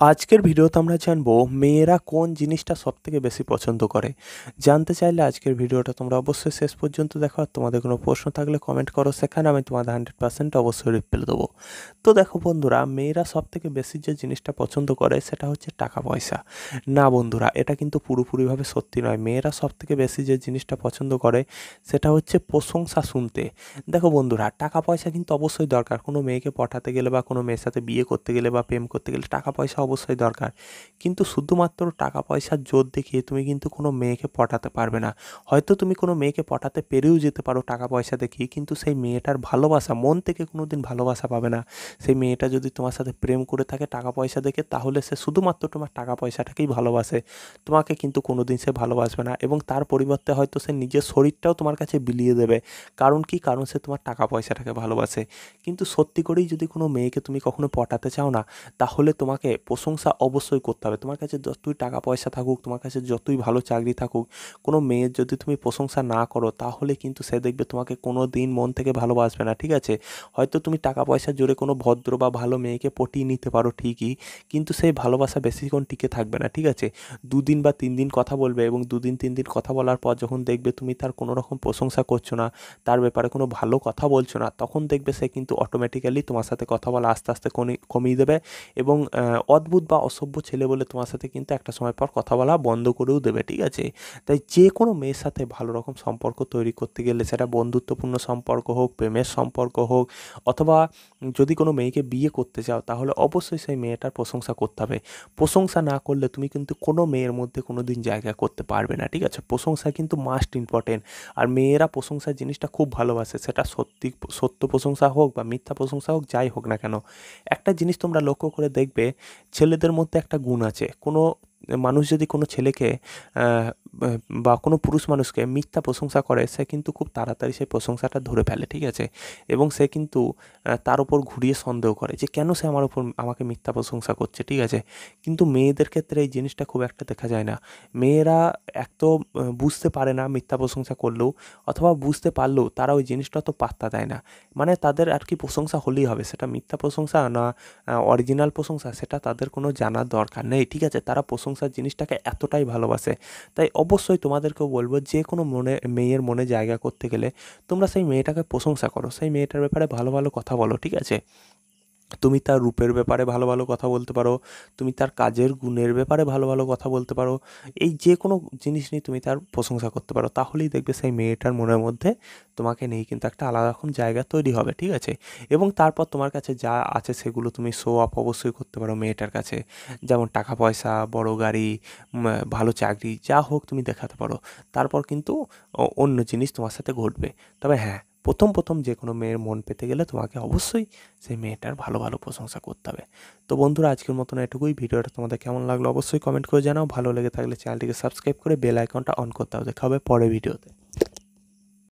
আজকের ভিডিওতে আমরা জানব মেয়েরা কোন জিনিসটা সব থেকে বেশি পছন্দ করে। জানতে চাইলে আজকের ভিডিওটা তোমরা অবশ্যই শেষ পর্যন্ত দেখো আর তোমাদের কোনো প্রশ্ন থাকলে কমেন্ট করো, সেখানে আমি তোমাদের হান্ড্রেড পার্সেন্ট অবশ্যই রিপ্লাই দেবো। তো দেখো বন্ধুরা, মেয়েরা সব থেকে বেশি যে জিনিসটা পছন্দ করে সেটা হচ্ছে টাকা পয়সা। না বন্ধুরা, এটা কিন্তু পুরোপুরিভাবে সত্যি নয়। মেয়েরা সব থেকে বেশি যে জিনিসটা পছন্দ করে সেটা হচ্ছে প্রশংসা শুনতে। দেখো বন্ধুরা, টাকা পয়সা কিন্তু অবশ্যই দরকার। কোনো মেয়েকে পটাতে গেলে বা কোনো মেয়ের সাথে বিয়ে করতে গেলে বা প্রেম করতে গেলে টাকা পয়সা অবশ্যই দরকার। কিন্তু শুধুমাত্র টাকা পয়সার জোর দেখিয়ে তুমি কিন্তু কোনো মেয়েকে পটাতে পারবে না। হয়তো তুমি কোনো মেয়েকে পটাতে পেরেও যেতে পারো টাকা পয়সা দেখিয়ে, কিন্তু সেই মেয়েটার ভালোবাসা, মন থেকে কোনো দিন ভালোবাসা পাবে না। সেই মেয়েটা যদি তোমার সাথে প্রেম করে থাকে টাকা পয়সা দেখে, তাহলে সে শুধুমাত্র তোমার টাকা পয়সাটাকেই ভালোবাসে। তোমাকে কিন্তু কোনো দিন সে ভালোবাসবে না এবং তার পরিবর্তে হয়তো সে নিজের শরীরটাও তোমার কাছে বিলিয়ে দেবে। কারণ কি? কারণ সে তোমার টাকা পয়সাটাকে ভালোবাসে। কিন্তু সত্যি করেই যদি কোনো মেয়েকে তুমি কখনো পটাতে চাও না, তাহলে তোমাকে প্রশংসা অবশ্যই করতে হবে। তোমার কাছে যতই টাকা পয়সা থাকুক, তোমার কাছে যতই ভালো চাকরি থাকুক, কোনো মেয়ের যদি তুমি প্রশংসা না করো, তাহলে কিন্তু সে দেখবে তোমাকে কোনো দিন মন থেকে ভালোবাসবে না, ঠিক আছে? হয়তো তুমি টাকা পয়সার জোরে কোনো ভদ্র বা ভালো মেয়েকে পটিয়ে নিতে পারো ঠিকই, কিন্তু সেই ভালোবাসা বেশিক্ষণ টিকে থাকবে না, ঠিক আছে? দুদিন বা তিন দিন কথা বলবে এবং দুদিন, তিন দিন কথা বলার পর যখন দেখবে তুমি তার কোনো রকম প্রশংসা করছ না, তার ব্যাপারে কোনো ভালো কথা বলছো না, তখন দেখবে সে কিন্তু অটোমেটিক্যালি তোমার সাথে কথা বলা আস্তে আস্তে কমিয়ে দেবে এবং অদ্ভুত বা অসভ্য ছেলে বলে তোমার সাথে কিন্তু একটা সময় পর কথা বলা বন্ধ করেও দেবে, ঠিক আছে? তাই যে কোনো মেয়ের সাথে ভালো রকম সম্পর্ক তৈরি করতে গেলে সেটা বন্ধুত্বপূর্ণ সম্পর্ক হোক, প্রেমের সম্পর্ক হোক, অথবা যদি কোনো মেয়েকে বিয়ে করতে চাও তাহলে অবশ্যই সেই মেয়েটার প্রশংসা করতে হবে। প্রশংসা না করলে তুমি কিন্তু কোনো মেয়ের মধ্যে কোনো দিন জায়গা করতে পারবে না, ঠিক আছে? প্রশংসা কিন্তু মাস্ট ইম্পর্টেন্ট আর মেয়েরা প্রশংসা জিনিসটা খুব ভালোবাসে, সেটা সত্যি, সত্য প্রশংসা হোক বা মিথ্যা প্রশংসা হোক যাই হোক না কেন। একটা জিনিস তোমরা লক্ষ্য করে দেখবে ছেলেদের মধ্যে একটা গুণ আছে। কোনো মানুষ যদি কোনো ছেলেকে বা কোনো পুরুষ মানুষকে মিথ্যা প্রশংসা করে, সে কিন্তু খুব তাড়াতাড়ি সেই প্রশংসাটা ধরে ফেলে, ঠিক আছে? এবং সে কিন্তু তার উপর ঘুরিয়ে সন্দেহ করে যে কেন সে আমার উপর আমাকে মিথ্যা প্রশংসা করছে, ঠিক আছে? কিন্তু মেয়েদের ক্ষেত্রে এই জিনিসটা খুব একটা দেখা যায় না। মেয়েরা এক তো বুঝতে পারে না মিথ্যা প্রশংসা করলেও, অথবা বুঝতে পারলেও তারা ওই জিনিসটা তো পাত্তা দেয় না। মানে তাদের আর কি প্রশংসা হলেই হবে, সেটা মিথ্যা প্রশংসা না অরিজিনাল প্রশংসা, সেটা তাদের কোনো জানার দরকার নেই, ঠিক আছে? তারা প্রশংসার জিনিসটাকে এতটাই ভালোবাসে। তাই অবশ্যই তোমাদেরকেও বলব যে কোনো মনে, মেয়ের মনে জায়গা করতে গেলে তোমরা সেই মেয়েটাকে প্রশংসা করো। সেই মেয়েটার ব্যাপারে ভালো ভালো কথা বলো, ঠিক আছে? তুমি তার রূপের ব্যাপারে ভালো ভালো কথা বলতে পারো, তুমি তার কাজের গুণের ব্যাপারে ভালো ভালো কথা বলতে পারো, এই যে কোনো জিনিস নিয়ে তুমি তার প্রশংসা করতে পারো, তাহলেই দেখবে সেই মেয়েটার মনের মধ্যে তোমাকে নিয়ে কিন্তু একটা আলাদা রকম জায়গা তৈরি হবে, ঠিক আছে? এবং তারপর তোমার কাছে যা আছে সেগুলো তুমি শো আপ অবশ্যই করতে পারো মেয়েটার কাছে। যেমন টাকা পয়সা, বড় গাড়ি ভালো চাকরি, যা হোক তুমি দেখাতে পারো। তারপর কিন্তু অন্য জিনিস তোমার সাথে ঘটবে। তবে হ্যাঁ প্রথম প্রথম যে কোনো মেয়ের মন পেতে গেলে তোমাকে অবশ্যই সেই মেয়েটার ভালো ভালো প্রশংসা করতে হবে। তো বন্ধুরা, আজকের মতন এটুকুই। ভিডিওটা তোমাদের কেমন লাগল অবশ্যই কমেন্ট করে জানাও। ভালো লেগে থাকলে চ্যানেলটিকে সাবস্ক্রাইব করে বেল আইকনটা অন করতে হবে। দেখা হবে পরের ভিডিওতে।